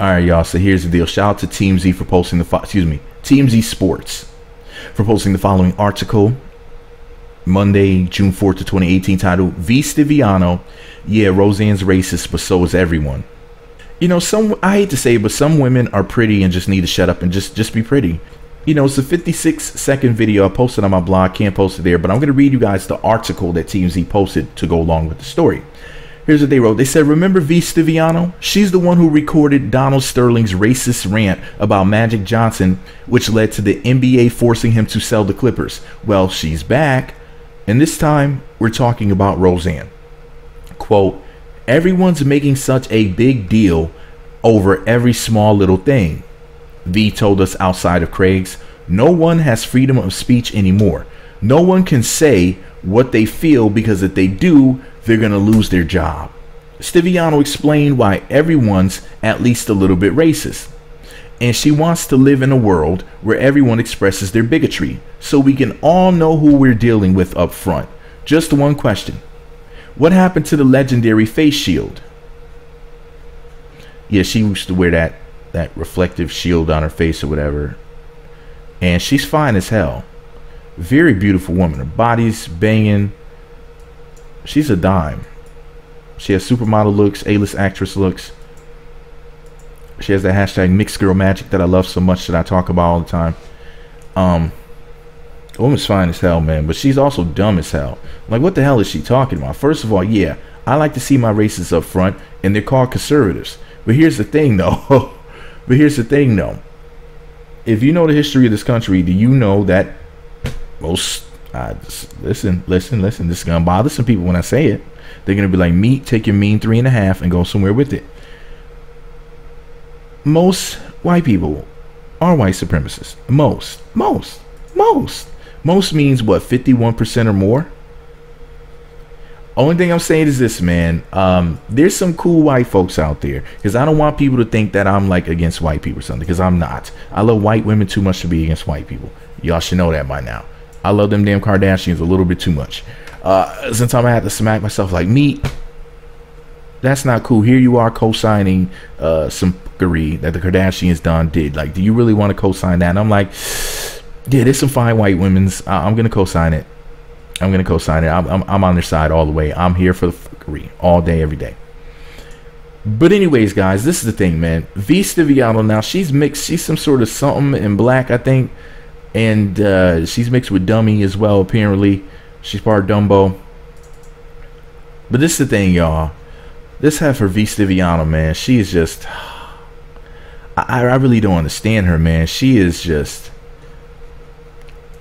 All right, y'all. So here's the deal. Shout out to TMZ for posting the excuse me, TMZ Sports for posting the following article. Monday, June 4th to 2018, titled V Stiviano. Yeah, Roseanne's racist, but so is everyone. You know, some I hate to say but some women are pretty and just need to shut up and just just be pretty. You know, it's a 56 second video I posted on my blog. Can't post it there, but I'm going to read you guys the article that TMZ posted to go along with the story. Here's what they wrote. They said, Remember V. Stiviano? She's the one who recorded Donald Sterling's racist rant about Magic Johnson, which led to the NBA forcing him to sell the Clippers. Well, she's back. And this time, we're talking about Roseanne. Quote, Everyone's making such a big deal over every small little thing. V told us outside of Craig's, no one has freedom of speech anymore. No one can say what they feel because if they do, they're going to lose their job. Stiviano explained why everyone's at least a little bit racist. And she wants to live in a world where everyone expresses their bigotry so we can all know who we're dealing with up front. Just one question What happened to the legendary face shield? Yeah, she used to wear that that reflective shield on her face or whatever. And she's fine as hell. Very beautiful woman. Her body's banging. She's a dime. She has supermodel looks, A-list actress looks. She has that hashtag mixed girl magic that I love so much that I talk about all the time. Um, the woman's fine as hell, man, but she's also dumb as hell. Like, what the hell is she talking about? First of all, yeah, I like to see my races up front, and they're called conservatives. But here's the thing, though. but here's the thing, though. If you know the history of this country, do you know that most uh, listen, listen, listen. This is gonna bother some people when I say it. They're gonna be like, "Meet, take your mean three and a half and go somewhere with it." Most white people are white supremacists. Most, most, most, most means what? Fifty-one percent or more. Only thing I'm saying is this, man. Um, there's some cool white folks out there because I don't want people to think that I'm like against white people or something because I'm not. I love white women too much to be against white people. Y'all should know that by now. I love them damn Kardashians a little bit too much. Uh, sometimes I have to smack myself like me. That's not cool. Here you are co-signing uh, some fuckery that the Kardashians done did. Like, do you really want to co-sign that? And I'm like, yeah, there's some fine white women's. I- I'm gonna co-sign it. I'm gonna co-sign it. I'm, I'm, I'm on their side all the way. I'm here for the fuckery all day, every day. But anyways, guys, this is the thing, man. V Stiviano now she's mixed. She's some sort of something in black, I think and uh, she's mixed with Dummy as well. Apparently, she's part Dumbo. But this is the thing, y'all. This heifer V Stiviano, man, she is just. I, I really don't understand her, man. She is just.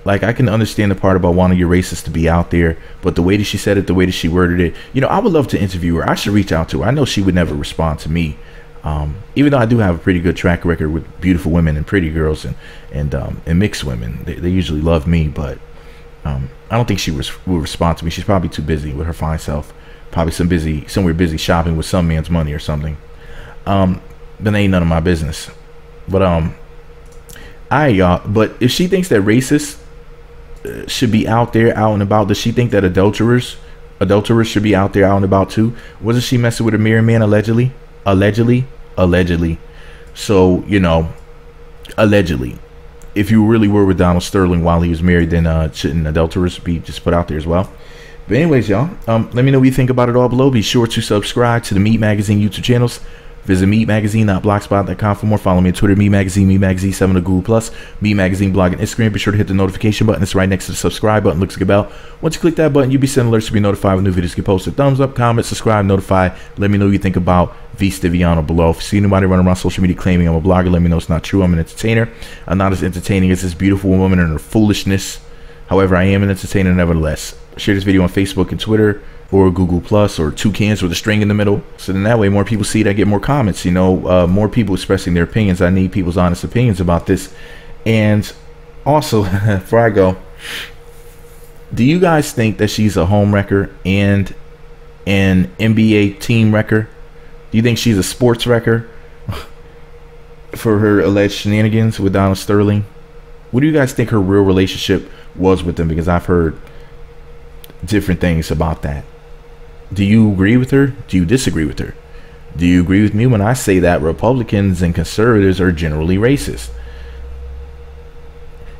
Like I can understand the part about wanting your racist to be out there, but the way that she said it, the way that she worded it, you know, I would love to interview her. I should reach out to her. I know she would never respond to me, um, even though I do have a pretty good track record with beautiful women and pretty girls and and um, and mixed women, they, they usually love me. But um, I don't think she was will respond to me. She's probably too busy with her fine self. Probably some busy somewhere busy shopping with some man's money or something. Um, then ain't none of my business. But um, I y'all. But if she thinks that racists uh, should be out there out and about, does she think that adulterers adulterers should be out there out and about too? Wasn't she messing with a mirror man allegedly? Allegedly. Allegedly. So you know allegedly. If you really were with donald sterling while he was married then uh shouldn't adulterers be just put out there as well? But anyways y'all um let me know what you think about it all below. Be sure to subscribe to the meet magazine youtube channels Visit meetmagazine.blogspot.com for more. Follow me on Twitter, MEET Magazine, MEET Magazine 7 on Google Plus, MEET Magazine blog and Instagram. Be sure to hit the notification button. It's right next to the subscribe button. Looks like a bell. Once you click that button, you'll be sent alerts to be notified when new videos get posted. Thumbs up, comment, subscribe, notify. Let me know what you think about V Stiviano below. If you see anybody running around social media claiming I'm a blogger, let me know it's not true. I'm an entertainer. I'm not as entertaining as this beautiful woman and her foolishness. However, I am an entertainer nevertheless. Share this video on Facebook and Twitter or Google Plus or two cans with a string in the middle. So then that way more people see it, I get more comments, you know, uh, more people expressing their opinions. I need people's honest opinions about this. And also, before I go, do you guys think that she's a home wrecker and an NBA team wrecker? Do you think she's a sports wrecker for her alleged shenanigans with Donald Sterling? What do you guys think her real relationship was with them? Because I've heard different things about that. Do you agree with her? Do you disagree with her? Do you agree with me when I say that Republicans and conservatives are generally racist?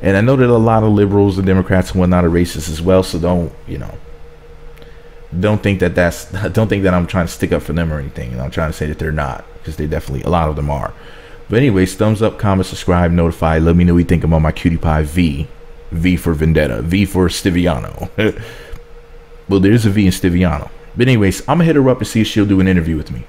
And I know that a lot of liberals and Democrats and whatnot are racist as well. So don't, you know, don't think that that's, don't think that I'm trying to stick up for them or anything. And I'm trying to say that they're not because they definitely, a lot of them are. But anyways, thumbs up, comment, subscribe, notify. Let me know what you think about my cutie pie V. V for Vendetta. V for Stiviano. well, there's a V in Stiviano. But anyways, I'm gonna hit her up and see if she'll do an interview with me.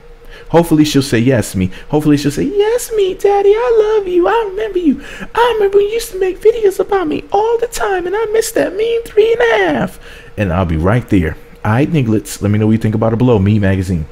Hopefully she'll say yes me. Hopefully she'll say, Yes me, daddy, I love you. I remember you. I remember you used to make videos about me all the time and I miss that mean three and a half. And I'll be right there. Alright, Niglets, let me know what you think about it below. MEET Magazine.